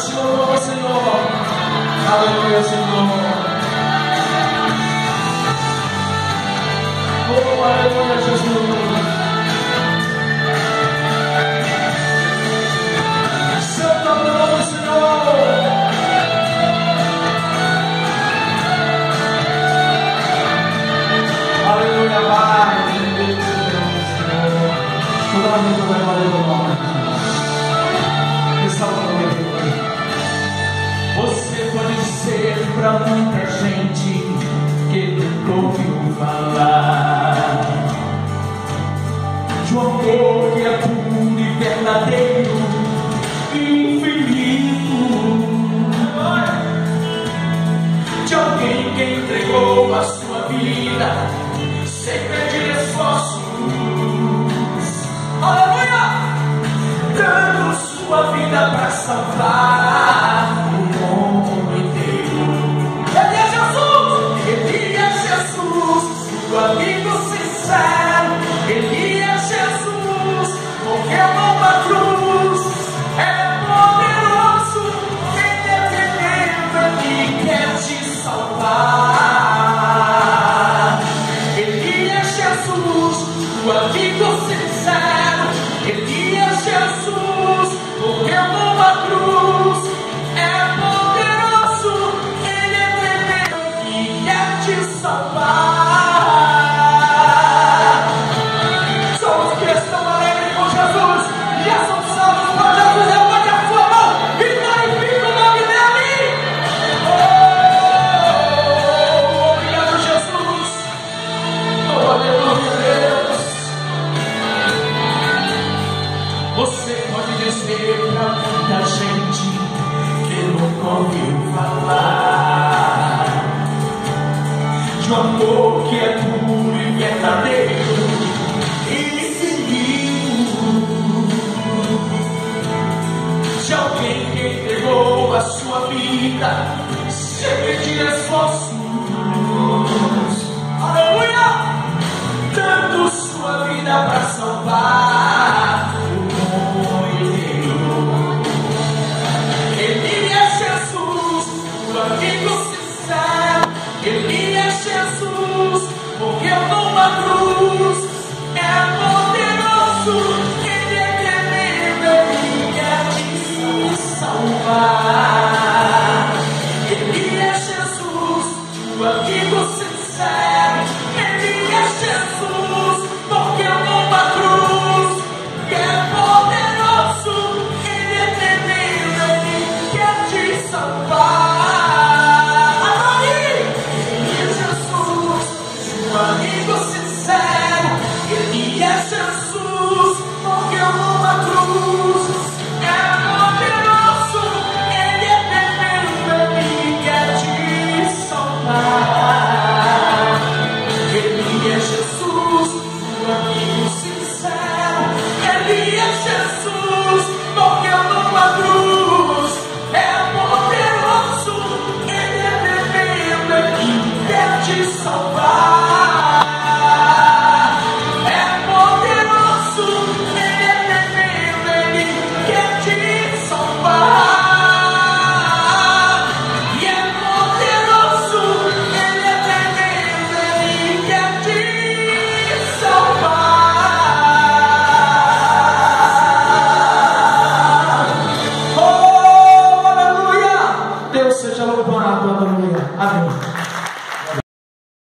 Senhor, Senhor. Aleluia, Senhor. Oh, aleluia, Jesus. sua vida sem de um amor que é puro e verdadeiro. se livro de alguém que entregou a sua vida, sempre de esforços. Aleluia! Dando sua vida para salvar. Digo sincero. me salvar.